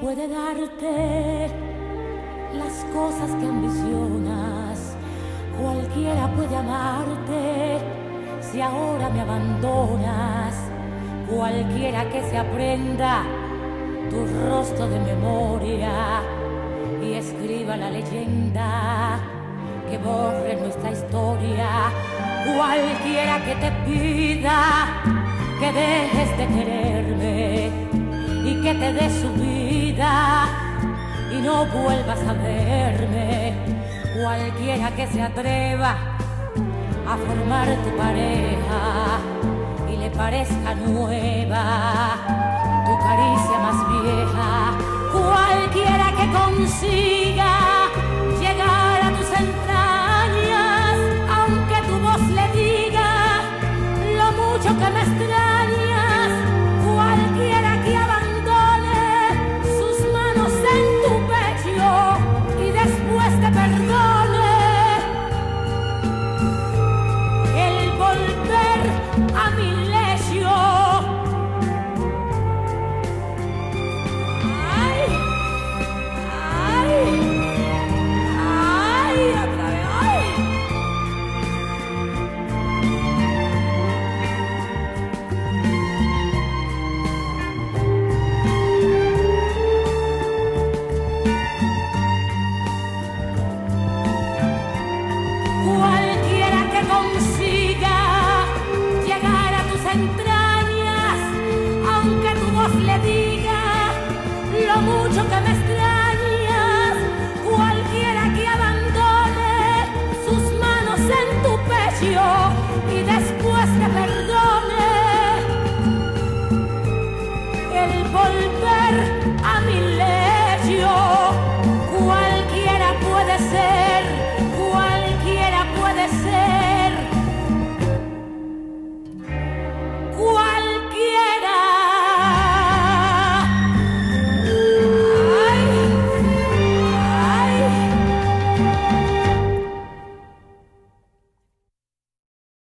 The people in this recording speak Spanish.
darte las cosas que ambicionas. Cualquiera puede amarte si ahora me abandonas. Cualquiera que se aprenda tu rostro de memoria y escriba la leyenda que borre nuestra historia. Cualquiera que te pida que dejes de quererme y no vuelvas a verme. Cualquiera que se atreva a formar tu pareja y le parezca nueva tu caricia más vieja. Cualquiera que consiga llegar a tus entrañas, aunque tu voz le diga lo mucho que me extrañas. Aunque tu voz le diga lo mucho que me extrañas, cualquiera que abandone sus manos en tu pecho